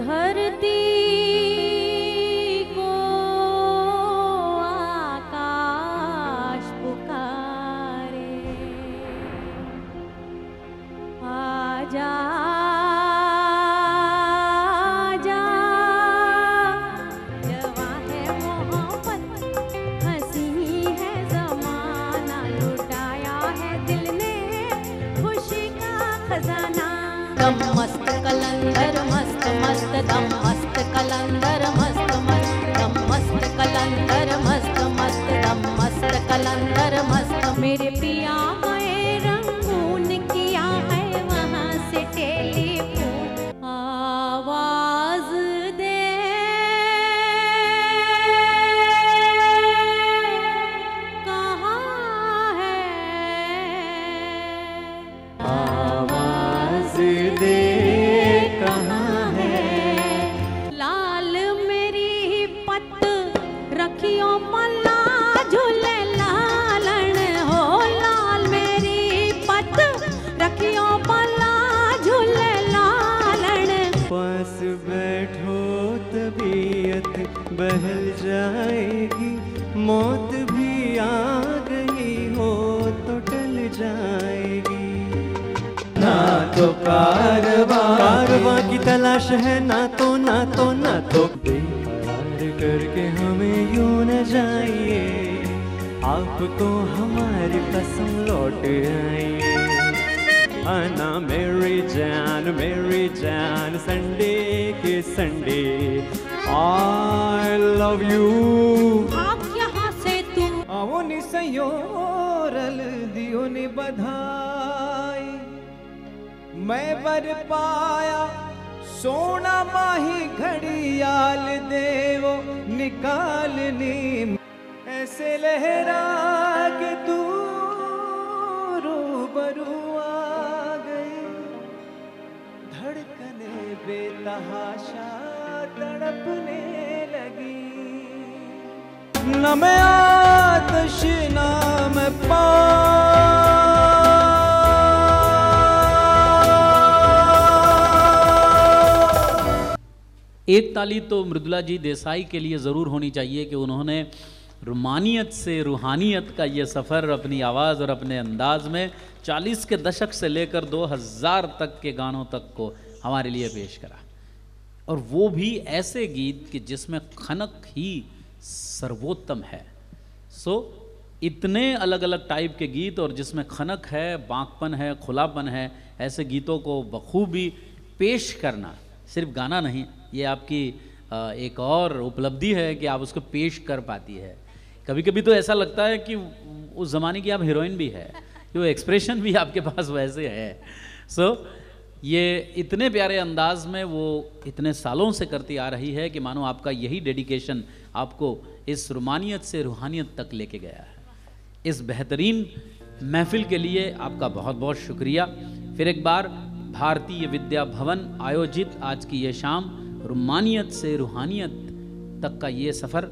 धरती को आकाश पुकारे। आजा कलंदर मस्त मस्त दम मस्त कलंदर मस्त मस्त दम मस्त कलंदर मस्त रखियो मल्ला झूले लालन हो लाल मेरी पत। रखियो मल्ला झूले लालन पास बैठो तबीयत बहल जाएगी मौत भी आ गई हो तो टल जाएगी। ना तो कारवा। कारवा की तलाश है ना तो ना तो ना तो। बेकरार करके हमें जाइए। आपको हमारी कसम लौट आइए। आना मेरी जान मेरी जान संडे के संडे आई लव यू आप यहाँ से तू आवो नि सयोरल दियो नि बधाई। मैं बर पाया सोना माही घड़ियाल देवो। निकालनी ऐसे लहरा के तू रूबरू आ गई। धड़कने, बेतहाशा तड़पने लगी। न मैं आतश पा एक ताली तो मृदुला जी देसाई के लिए ज़रूर होनी चाहिए कि उन्होंने रुमानियत से रूहानियत का ये सफ़र अपनी आवाज़ और अपने अंदाज में 40 के दशक से लेकर 2000 तक के गानों तक को हमारे लिए पेश करा। और वो भी ऐसे गीत कि जिसमें खनक ही सर्वोत्तम है। सो, इतने अलग अलग टाइप के गीत और जिसमें खनक है, बांकपन है, खुलापन है, ऐसे गीतों को बखूबी पेश करना सिर्फ़ गाना नहीं ये आपकी एक और उपलब्धि है कि आप उसको पेश कर पाती है। कभी कभी तो ऐसा लगता है कि उस ज़माने की आप हीरोइन भी है वो एक्सप्रेशन भी आपके पास वैसे है। सो so, ये इतने प्यारे अंदाज में वो इतने सालों से करती आ रही है कि मानो आपका यही डेडिकेशन आपको इस रुमानियत से रूहानियत तक लेके गया है। इस बेहतरीन महफिल के लिए आपका बहुत बहुत शुक्रिया। फिर एक बार भारतीय विद्या भवन आयोजित आज की ये शाम रुमानियत से रूहानियत तक का ये सफ़र